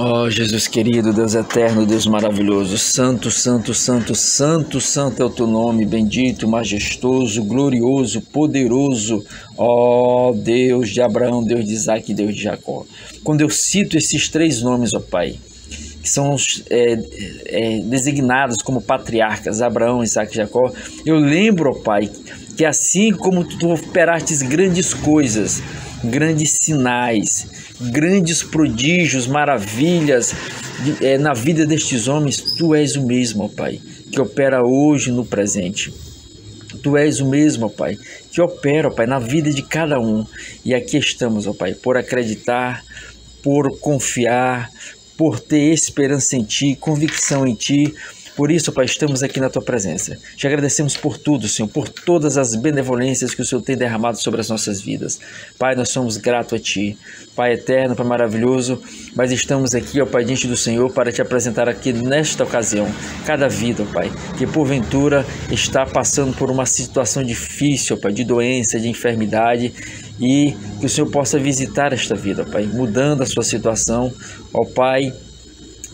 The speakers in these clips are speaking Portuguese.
Ó oh, Jesus querido, Deus eterno, Deus maravilhoso, santo, santo, santo, santo, santo é o teu nome, bendito, majestoso, glorioso, poderoso, ó oh, Deus de Abraão, Deus de Isaac Deus de Jacó. Quando eu cito esses três nomes, ó Pai, que são é, é, designados como patriarcas, Abraão, Isaac e Jacó, eu lembro, ó Pai, que assim como tu operastes grandes coisas, grandes sinais, grandes prodígios, maravilhas é, na vida destes homens, tu és o mesmo, ó Pai, que opera hoje no presente. Tu és o mesmo, ó Pai, que opera, ó Pai, na vida de cada um. E aqui estamos, ó Pai, por acreditar, por confiar, por ter esperança em Ti, convicção em Ti, por isso, Pai, estamos aqui na Tua presença. Te agradecemos por tudo, Senhor, por todas as benevolências que o Senhor tem derramado sobre as nossas vidas. Pai, nós somos gratos a Ti. Pai eterno, Pai maravilhoso, mas estamos aqui, ó Pai, diante do Senhor para Te apresentar aqui nesta ocasião cada vida, ó Pai, que porventura está passando por uma situação difícil, ó Pai, de doença, de enfermidade e que o Senhor possa visitar esta vida, ó Pai, mudando a sua situação, ó Pai,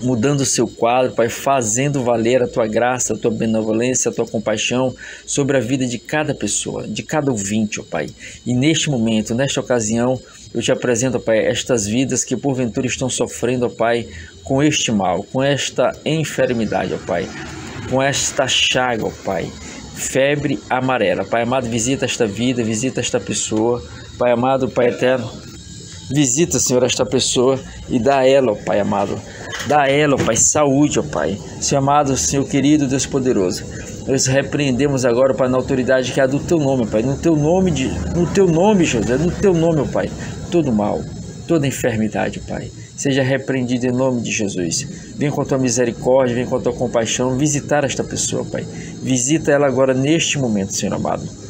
mudando o seu quadro, Pai, fazendo valer a tua graça, a tua benevolência, a tua compaixão sobre a vida de cada pessoa, de cada ouvinte, ó Pai. E neste momento, nesta ocasião, eu te apresento, ó Pai, estas vidas que porventura estão sofrendo, ó Pai, com este mal, com esta enfermidade, ó Pai, com esta chaga, ó Pai, febre amarela. Pai amado, visita esta vida, visita esta pessoa. Pai amado, Pai eterno, visita, Senhor, esta pessoa e dá a ela, ó Pai amado, Dá a ela, ó Pai, saúde, ó Pai. Senhor amado, Senhor querido, Deus poderoso. Nós repreendemos agora, Pai, na autoridade que é do teu nome, Pai. No teu nome, de, no teu nome, José, no teu nome, ó Pai. Todo mal, toda enfermidade, Pai. Seja repreendido em nome de Jesus. Vem com a tua misericórdia, vem com a tua compaixão visitar esta pessoa, Pai. Visita ela agora neste momento, Senhor amado.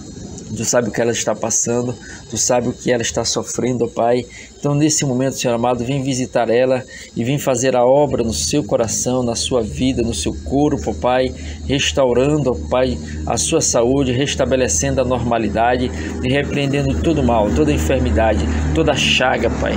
Tu sabe o que ela está passando, Tu sabe o que ela está sofrendo, Pai. Então, nesse momento, Senhor amado, vem visitar ela e vem fazer a obra no seu coração, na sua vida, no seu corpo, Pai, restaurando, Pai, a sua saúde, restabelecendo a normalidade e repreendendo todo mal, toda enfermidade, toda chaga, Pai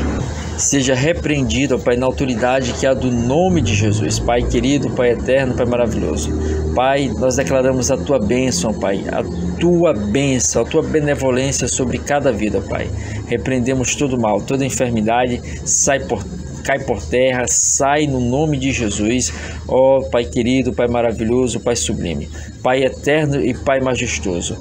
seja repreendido, ó Pai, na autoridade que há do nome de Jesus. Pai querido, Pai eterno, Pai maravilhoso. Pai, nós declaramos a tua bênção, Pai, a tua bênção, a tua benevolência sobre cada vida, Pai. Repreendemos todo mal, toda enfermidade, sai por cai por terra, sai no nome de Jesus. Ó Pai querido, Pai maravilhoso, Pai sublime, Pai eterno e Pai majestoso.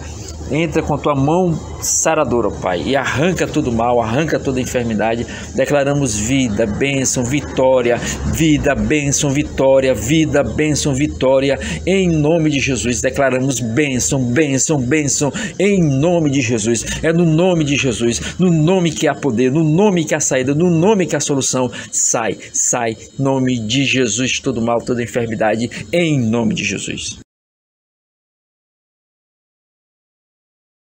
Entra com tua mão saradora, Pai, e arranca todo mal, arranca toda enfermidade. Declaramos vida, bênção, vitória, vida, bênção, vitória, vida, bênção, vitória, em nome de Jesus. Declaramos bênção, bênção, bênção, em nome de Jesus. É no nome de Jesus, no nome que há poder, no nome que há saída, no nome que há solução. Sai, sai, nome de Jesus, todo mal, toda enfermidade, em nome de Jesus.